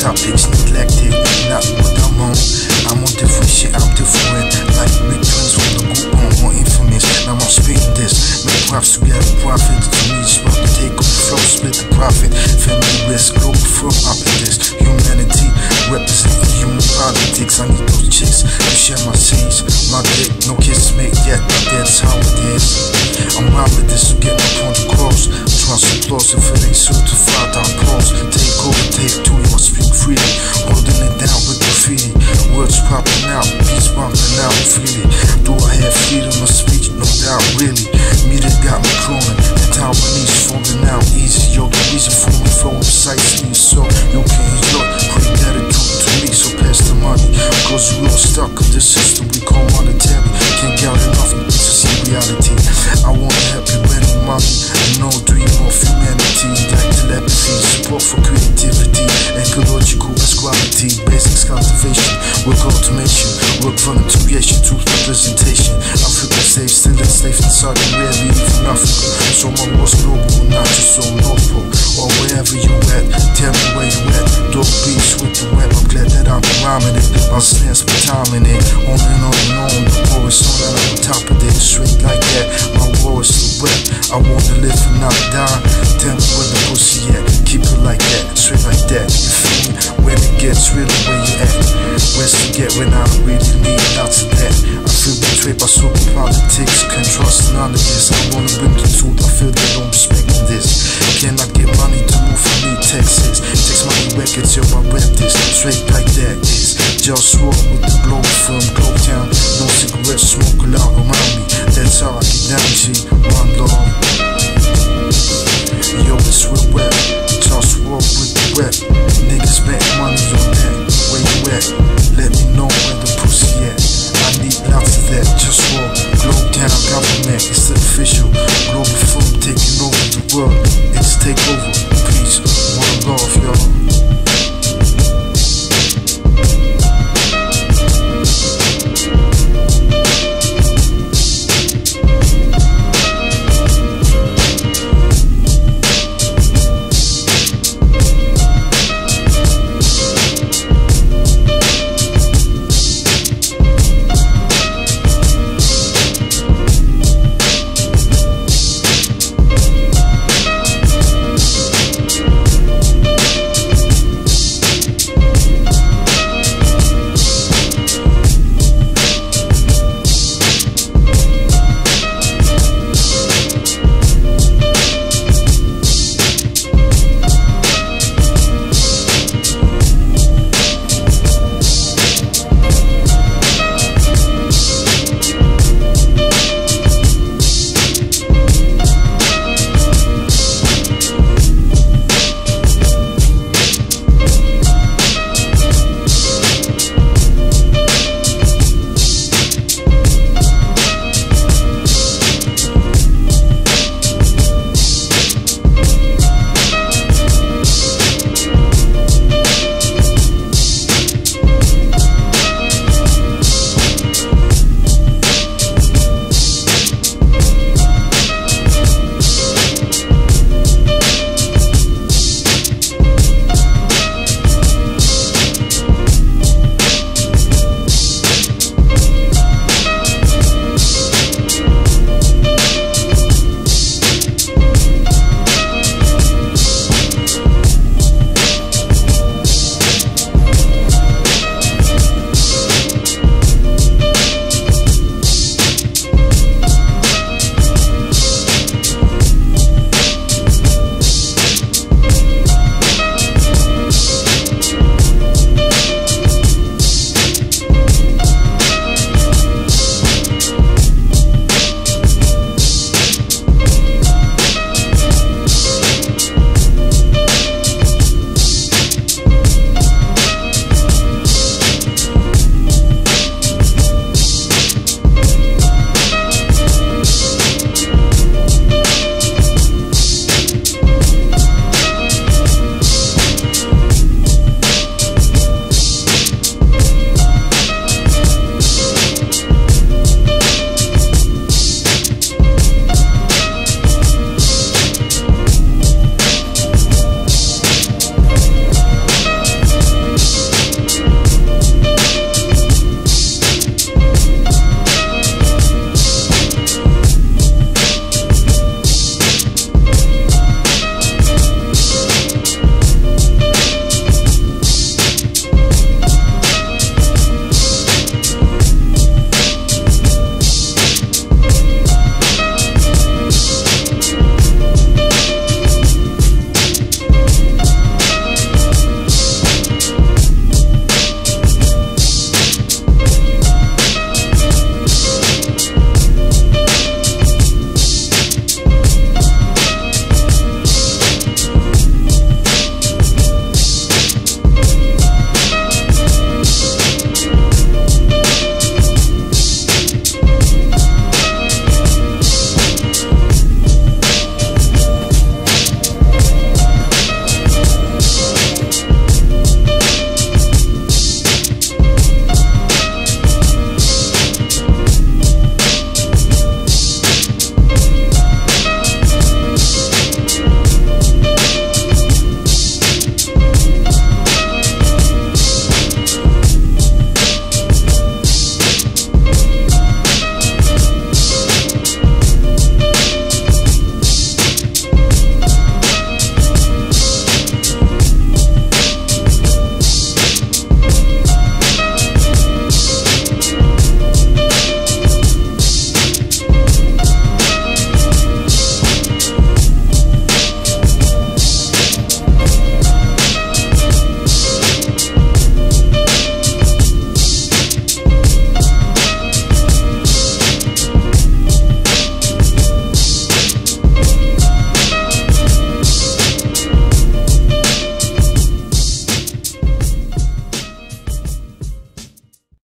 topics neglected. Not what I'm on. I'm on different shit. I'm different. Props. Profit to me. Just about to take the flow. Split the profit. Family risk. Globalfirm opulence. Humanity. Representing human politics. I need those chicks to share my seeds. My dick. No kisses made yet. But that's how it is. I'm out with this to get my point across. Trust applause if it ain't certified, I pause. Take over, take two, I speak freely. Holding it down with graffiti. Words popping out, beats bumping out freely. Do I have freedom of speech? No doubt, really. Got me cloning, and Taiwanese falling out easy. Yo, the reason for me flowing precisely so you can enjoy. Bring gratitude to me, so pass the money. Cause we're all stuck in this system we call monetary. Can't get enough to see reality. I wanna help you win money and no dream of humanity. Like telepathy, support for creativity, ecological equality, basics cultivation, work automation, work volunteeration, truth representation. Africa safe, still enslaved in Saudi So my war's global, not just North Pole or wherever you at. Tell me where you at. Dope beats with the web. I'm glad that I'm rhyming it. My snares be timing it. On and on and on. The is on and on top of it. Straight like that. My war is the web. I wanna live and not die. Tell me where the pussy at. Keep it like that. Straight like that. You feel me? When it gets really where you at. Where's to get when I really need lots of that. I feel betrayed by super politics. Can't trust none of this. I wanna bring the truth. I feel they don't respect this. Can I get money to move from me, Texas? Text money records, yo, I rap this. Straight like that is JustWar with the glow from Glow Town. No cigarettes, smoke loud around me. That's how I get down, G. One love. Yo, it's real rap. JustWar with the rap. Niggas bet money on that. Where you at? Let me know where the pussy at. I need lots of that. Just walk. Government, it's official. Globalfirm taking over the world. It's takeover.